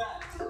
that.